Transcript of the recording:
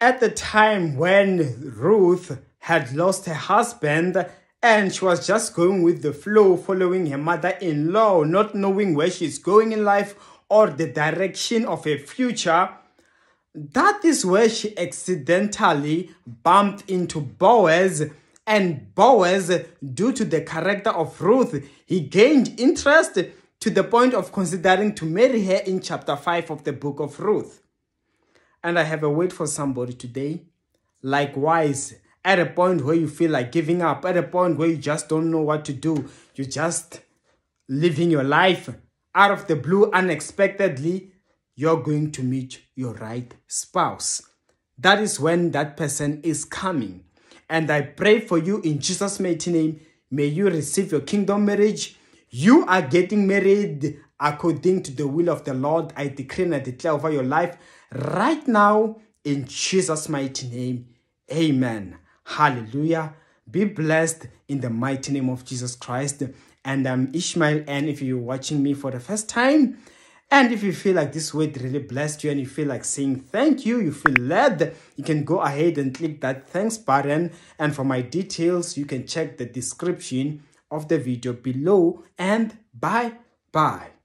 at the time when Ruth had lost her husband and she was just going with the flow, following her mother in law, not knowing where she's going in life or the direction of her future. That is where she accidentally bumped into Boaz. And Boaz, due to the character of Ruth, he gained interest to the point of considering to marry her in chapter 5 of the book of Ruth. And I have a word for somebody today. Likewise, at a point where you feel like giving up, at a point where you just don't know what to do, you're just living your life out of the blue unexpectedly, you're going to meet your right spouse. That is when that person is coming. And I pray for you in Jesus' mighty name. May you receive your kingdom marriage. You are getting married according to the will of the Lord. I decree and I declare over your life right now in Jesus' mighty name. Amen. Hallelujah. Be blessed in the mighty name of Jesus Christ. And I'm Ishmael. And if you're watching me for the first time, and if you feel like this word really blessed you and you feel like saying thank you, you feel led, you can go ahead and click that thanks button. And for my details, you can check the description of the video below. And bye bye.